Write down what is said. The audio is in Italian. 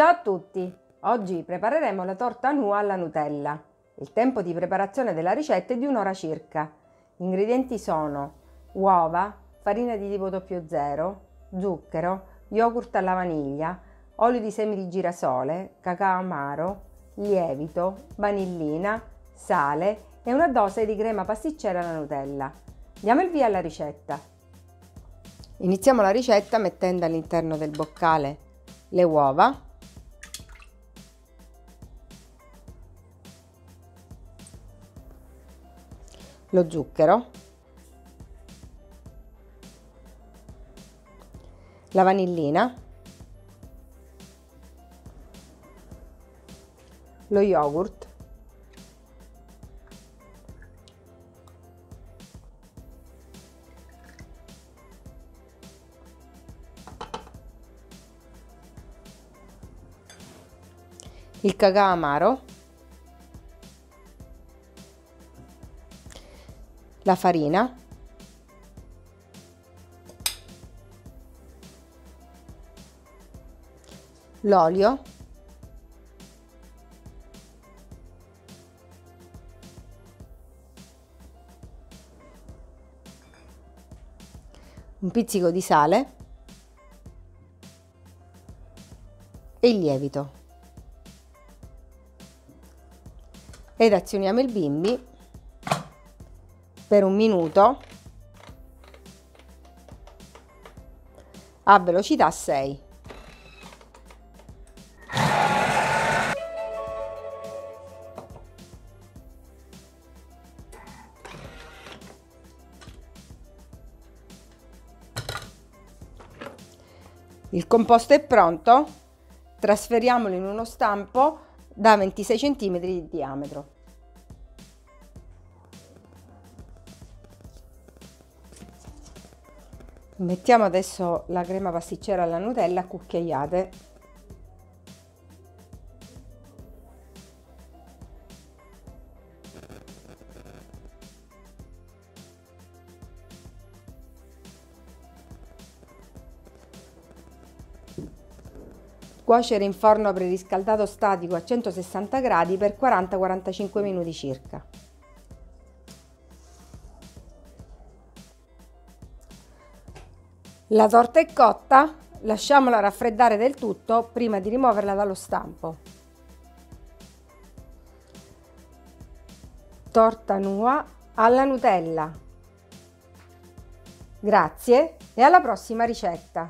Ciao a tutti! Oggi prepareremo la torta nua alla Nutella. Il tempo di preparazione della ricetta è di un'ora circa. Gli ingredienti sono uova, farina di tipo 00, zucchero, yogurt alla vaniglia, olio di semi di girasole, cacao amaro, lievito, vanillina, sale e una dose di crema pasticcera alla Nutella. Diamo il via alla ricetta. Iniziamo la ricetta mettendo all'interno del boccale le uova, lo zucchero, la vanillina, lo yogurt, il cacao amaro, la farina, l'olio, un pizzico di sale. E il lievito. ed azioniamo il bimbi per un minuto a velocità 6. Il composto è pronto, trasferiamolo in uno stampo da 26 cm di diametro. Mettiamo adesso la crema pasticcera alla Nutella a cucchiaiate. Cuocere in forno preriscaldato statico a 160 gradi per 40-45 minuti circa. La torta è cotta, lasciamola raffreddare del tutto prima di rimuoverla dallo stampo. Torta nua alla Nutella. Grazie e alla prossima ricetta!